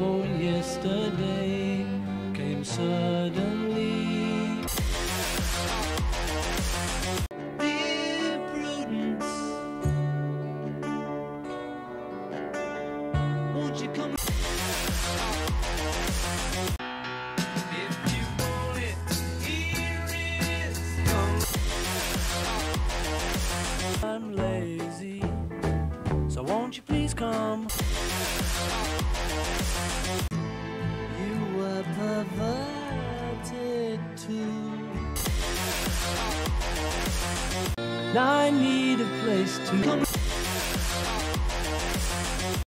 Yesterday came suddenly. Dear Prudence, won't you. Come. I'm lazy, so won't you please come? Too. I need a place to come.